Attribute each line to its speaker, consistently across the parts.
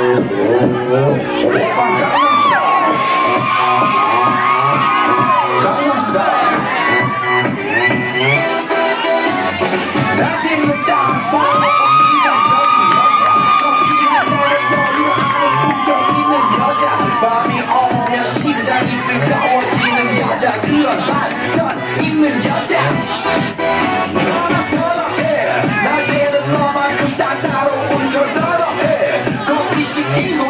Speaker 1: パンか Hey,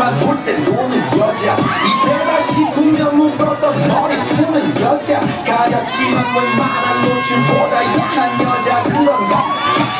Speaker 1: 머리만 볼때 노는 여자. 이때다 싶으면 묶었던 머리 푸는 여자. 가렸지만 웬만한 노출보다 야한 여자 그런가?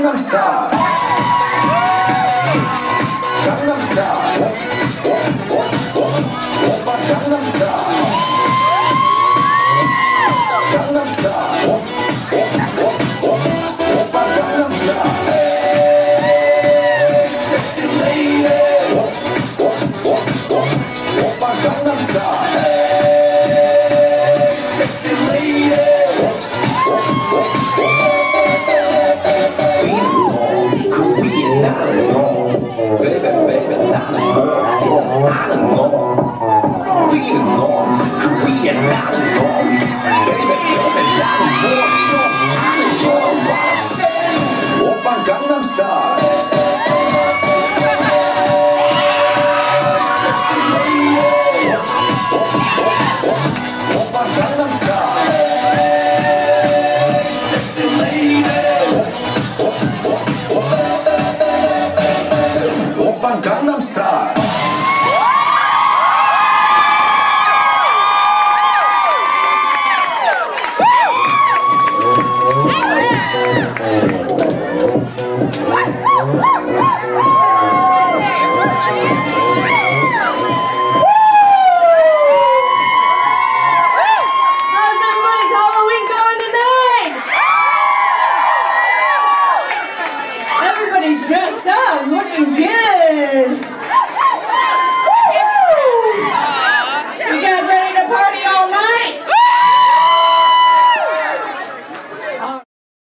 Speaker 1: Gangnam Style. living not a norm, you're not a norm. Being a not a norm. Baby, you're not a norm. Oh.